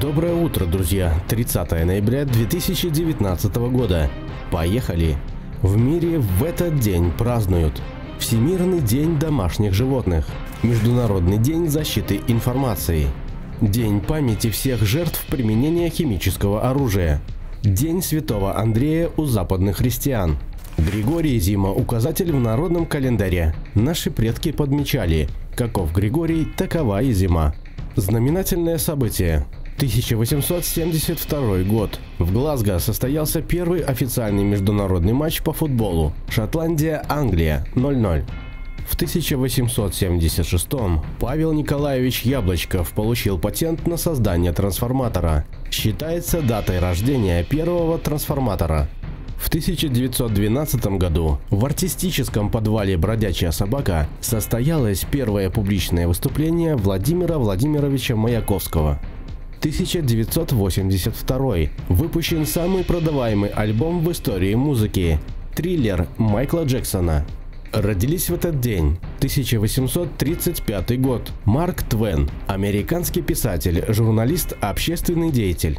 Доброе утро, друзья! 30 ноября 2019 года. Поехали! В мире в этот день празднуют Всемирный день домашних животных, Международный день защиты информации, День памяти всех жертв применения химического оружия, День Святого Андрея у западных христиан, Григорий Зима – указатель в народном календаре. Наши предки подмечали, каков Григорий, такова и зима. Знаменательное событие. 1872 год. В Глазго состоялся первый официальный международный матч по футболу. Шотландия-Англия 0-0. В 1876 Павел Николаевич Яблочков получил патент на создание трансформатора. Считается датой рождения первого трансформатора. В 1912 году в артистическом подвале «Бродячая собака» состоялось первое публичное выступление Владимира Владимировича Маяковского. 1982 выпущен самый продаваемый альбом в истории музыки – триллер Майкла Джексона. Родились в этот день 1835 год. Марк Твен, американский писатель, журналист, общественный деятель.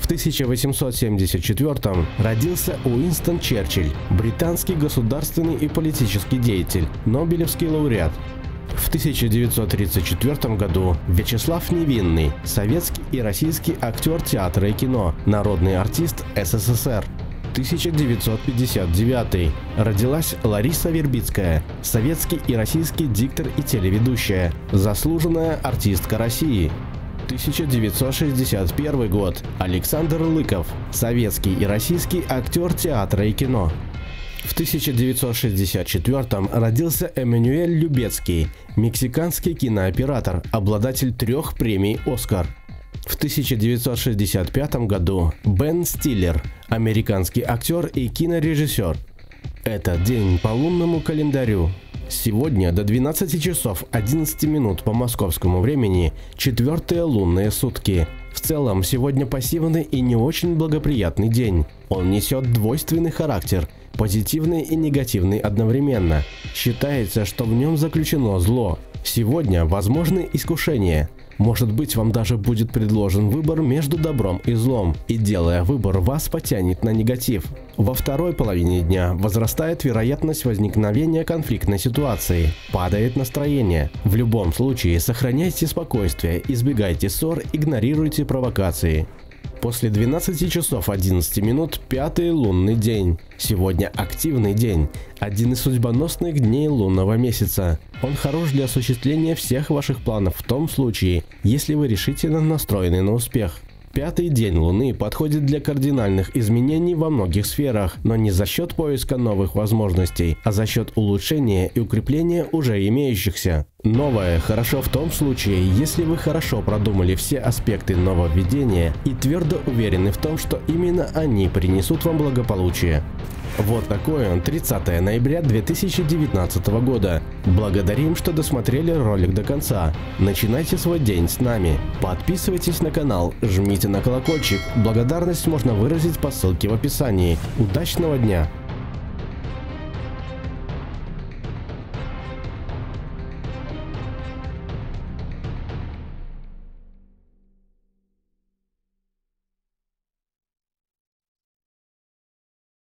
В 1874 родился Уинстон Черчилль, британский государственный и политический деятель, Нобелевский лауреат. В 1934 году Вячеслав Невинный, советский и российский актер театра и кино, народный артист СССР. 1959 родилась Лариса Вербицкая, советский и российский диктор и телеведущая, заслуженная артистка России. 1961 год. Александр Лыков, советский и российский актер театра и кино. В 1964 родился Эммануэль Любецкий, мексиканский кинооператор, обладатель трех премий «Оскар». В 1965 году Бен Стиллер, американский актер и кинорежиссер. Этот день по лунному календарю Сегодня до 12 часов 11 минут по московскому времени четвертые лунные сутки. В целом, сегодня пассивный и не очень благоприятный день. Он несет двойственный характер, позитивный и негативный одновременно. Считается, что в нем заключено зло. Сегодня возможны искушения. Может быть, вам даже будет предложен выбор между добром и злом, и делая выбор, вас потянет на негатив. Во второй половине дня возрастает вероятность возникновения конфликтной ситуации, падает настроение. В любом случае, сохраняйте спокойствие, избегайте ссор, игнорируйте провокации. После 12 часов 11 минут пятый лунный день. Сегодня активный день, один из судьбоносных дней лунного месяца. Он хорош для осуществления всех ваших планов в том случае, если вы решительно настроены на успех. Пятый день Луны подходит для кардинальных изменений во многих сферах, но не за счет поиска новых возможностей, а за счет улучшения и укрепления уже имеющихся. Новое хорошо в том случае, если вы хорошо продумали все аспекты нововведения и твердо уверены в том, что именно они принесут вам благополучие. Вот такой он 30 ноября 2019 года. Благодарим, что досмотрели ролик до конца. Начинайте свой день с нами. Подписывайтесь на канал, жмите на колокольчик. Благодарность можно выразить по ссылке в описании. Удачного дня!